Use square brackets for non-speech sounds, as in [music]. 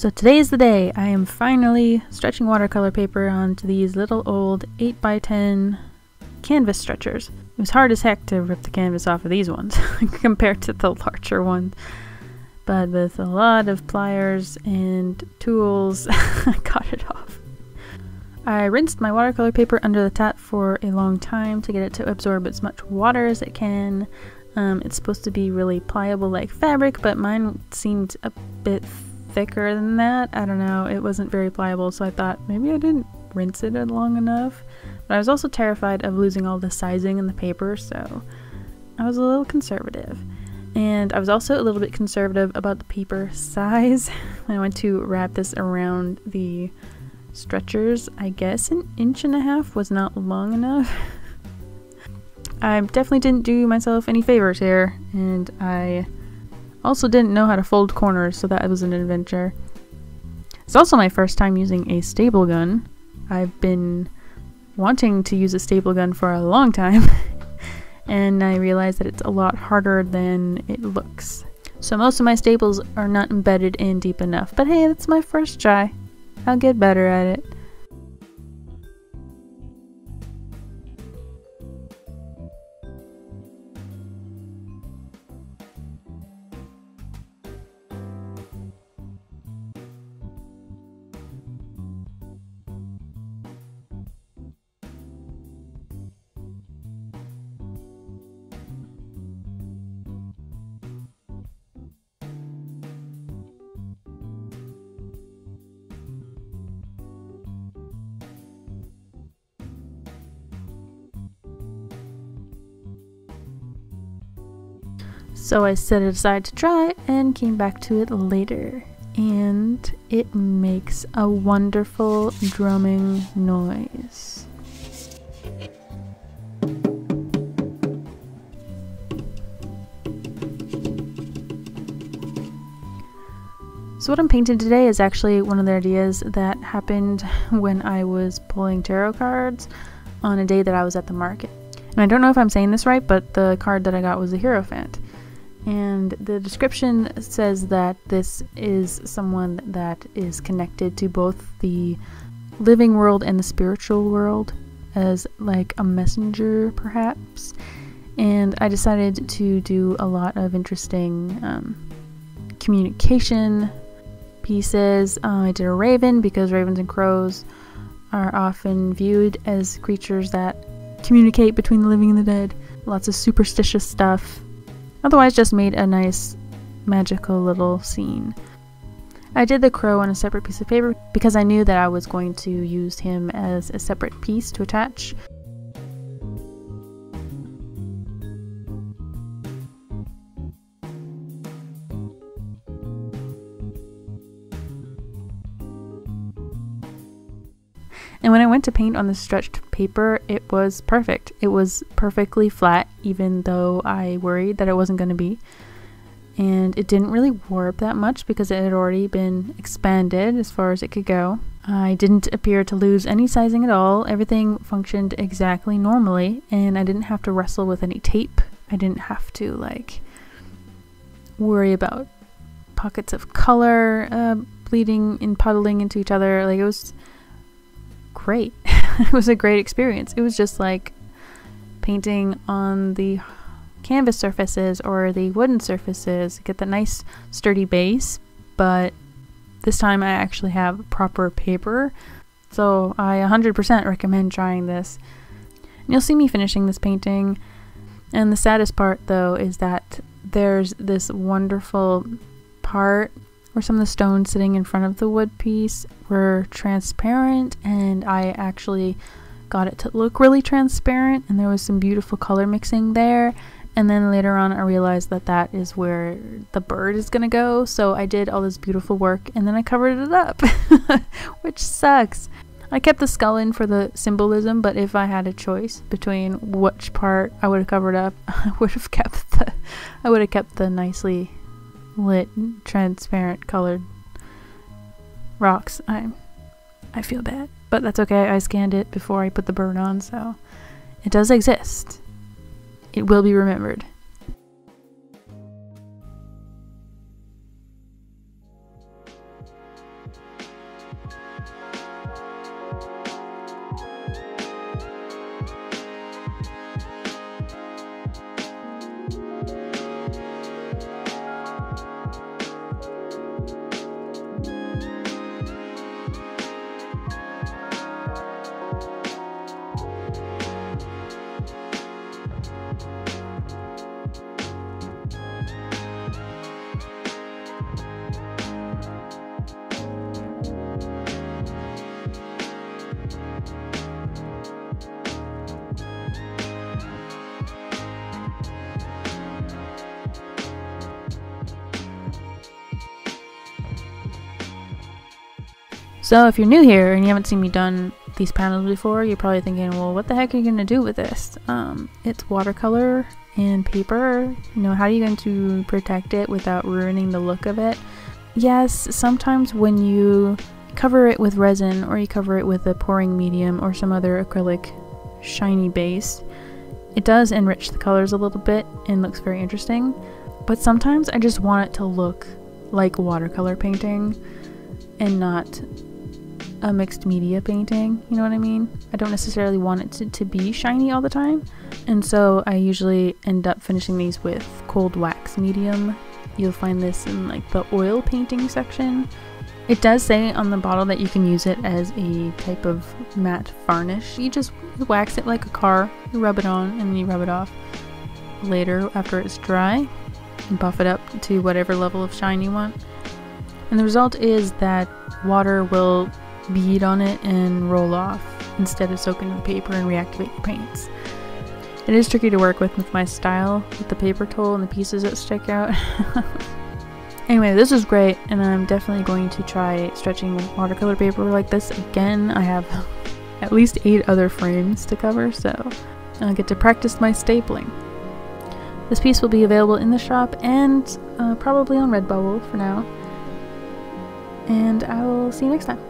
So today is the day. I am finally stretching watercolor paper onto these little old 8x10 canvas stretchers. It was hard as heck to rip the canvas off of these ones [laughs] compared to the larger ones. But with a lot of pliers and tools, [laughs] I got it off. I rinsed my watercolor paper under the tap for a long time to get it to absorb as much water as it can. Um, it's supposed to be really pliable like fabric, but mine seemed a bit thicker than that. I don't know, it wasn't very pliable, so I thought maybe I didn't rinse it long enough. But I was also terrified of losing all the sizing in the paper, so I was a little conservative. And I was also a little bit conservative about the paper size. [laughs] I went to wrap this around the stretchers, I guess an inch and a half was not long enough. [laughs] I definitely didn't do myself any favors here, and I also didn't know how to fold corners, so that was an adventure. It's also my first time using a staple gun. I've been wanting to use a staple gun for a long time, [laughs] and I realized that it's a lot harder than it looks. So most of my staples are not embedded in deep enough, but hey, that's my first try. I'll get better at it. So I set it aside to dry and came back to it later. And it makes a wonderful drumming noise. So what I'm painting today is actually one of the ideas that happened when I was pulling tarot cards on a day that I was at the market. And I don't know if I'm saying this right, but the card that I got was a Hierophant. And the description says that this is someone that is connected to both the living world and the spiritual world as like a messenger, perhaps. And I decided to do a lot of interesting um, communication pieces. Uh, I did a raven because ravens and crows are often viewed as creatures that communicate between the living and the dead. Lots of superstitious stuff Otherwise, just made a nice magical little scene. I did the crow on a separate piece of paper because I knew that I was going to use him as a separate piece to attach. And when I went to paint on the stretched paper, it was perfect. It was perfectly flat, even though I worried that it wasn't going to be. And it didn't really warp that much because it had already been expanded as far as it could go. I didn't appear to lose any sizing at all. Everything functioned exactly normally, and I didn't have to wrestle with any tape. I didn't have to, like, worry about pockets of color uh, bleeding and puddling into each other. Like, it was great. [laughs] it was a great experience. It was just like painting on the canvas surfaces or the wooden surfaces, get the nice sturdy base, but this time I actually have proper paper. So I 100% recommend trying this. And you'll see me finishing this painting. And the saddest part though is that there's this wonderful part where some of the stones sitting in front of the wood piece were transparent and I actually got it to look really transparent and there was some beautiful color mixing there. And then later on I realized that that is where the bird is gonna go so I did all this beautiful work and then I covered it up [laughs] which sucks. I kept the skull in for the symbolism but if I had a choice between which part I would have covered up [laughs] I would have kept the I would have kept the nicely lit, transparent colored rocks. I I feel bad, but that's okay. I scanned it before I put the burn on, so it does exist. It will be remembered. So if you're new here and you haven't seen me done these panels before, you're probably thinking, well, what the heck are you going to do with this? Um, it's watercolor and paper. You know, how are you going to protect it without ruining the look of it? Yes, sometimes when you cover it with resin or you cover it with a pouring medium or some other acrylic shiny base, it does enrich the colors a little bit and looks very interesting. But sometimes I just want it to look like watercolor painting and not a mixed media painting, you know what I mean? I don't necessarily want it to, to be shiny all the time, and so I usually end up finishing these with cold wax medium. You'll find this in like the oil painting section. It does say on the bottle that you can use it as a type of matte varnish. You just wax it like a car, you rub it on, and then you rub it off later after it's dry and buff it up to whatever level of shine you want. And the result is that water will bead on it and roll off instead of soaking the paper and reactivate your paints. It is tricky to work with with my style, with the paper tool and the pieces that stick out. [laughs] anyway, this is great, and I'm definitely going to try stretching watercolor paper like this again. I have [laughs] at least eight other frames to cover, so I'll get to practice my stapling. This piece will be available in the shop and uh, probably on Redbubble for now. And I will see you next time.